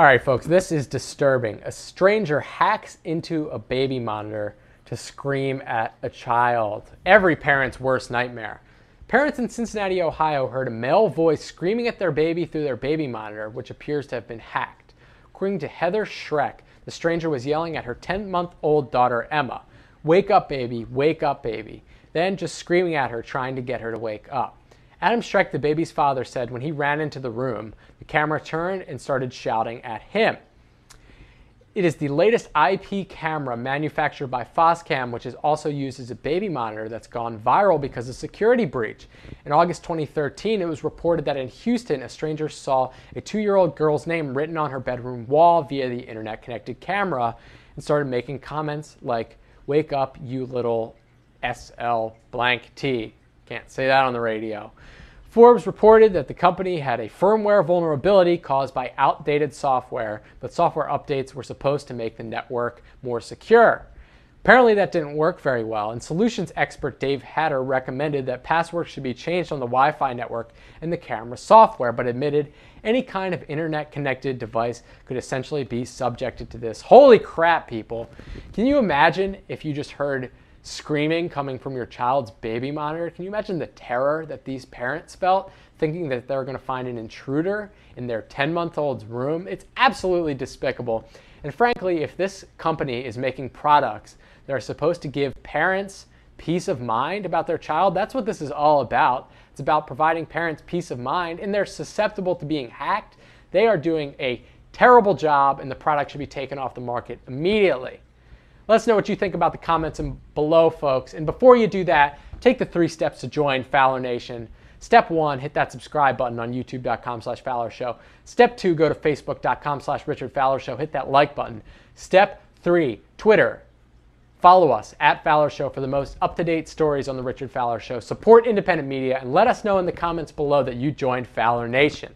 All right, folks, this is disturbing. A stranger hacks into a baby monitor to scream at a child. Every parent's worst nightmare. Parents in Cincinnati, Ohio heard a male voice screaming at their baby through their baby monitor, which appears to have been hacked. According to Heather Schreck, the stranger was yelling at her 10 month old daughter, Emma, Wake up, baby, wake up, baby. Then just screaming at her, trying to get her to wake up. Adam Schreck, the baby's father, said when he ran into the room, the camera turned and started shouting at him. It is the latest IP camera manufactured by Foscam, which is also used as a baby monitor that's gone viral because of security breach. In August 2013, it was reported that in Houston, a stranger saw a two-year-old girl's name written on her bedroom wall via the internet-connected camera and started making comments like, wake up, you little SL blank T. Can't say that on the radio. Forbes reported that the company had a firmware vulnerability caused by outdated software, but software updates were supposed to make the network more secure. Apparently, that didn't work very well, and solutions expert Dave Hatter recommended that passwords should be changed on the Wi Fi network and the camera software, but admitted any kind of internet connected device could essentially be subjected to this. Holy crap, people! Can you imagine if you just heard screaming coming from your child's baby monitor. Can you imagine the terror that these parents felt thinking that they're going to find an intruder in their 10 month old's room? It's absolutely despicable. And frankly, if this company is making products that are supposed to give parents peace of mind about their child, that's what this is all about. It's about providing parents peace of mind and they're susceptible to being hacked. They are doing a terrible job and the product should be taken off the market immediately. Let us know what you think about the comments below, folks. And before you do that, take the three steps to join Fowler Nation. Step one, hit that subscribe button on youtube.com slash Fowler Show. Step two, go to facebook.com slash Richard Fowler Show. Hit that like button. Step three, Twitter. Follow us at Fowler Show for the most up-to-date stories on the Richard Fowler Show. Support independent media and let us know in the comments below that you joined Fowler Nation.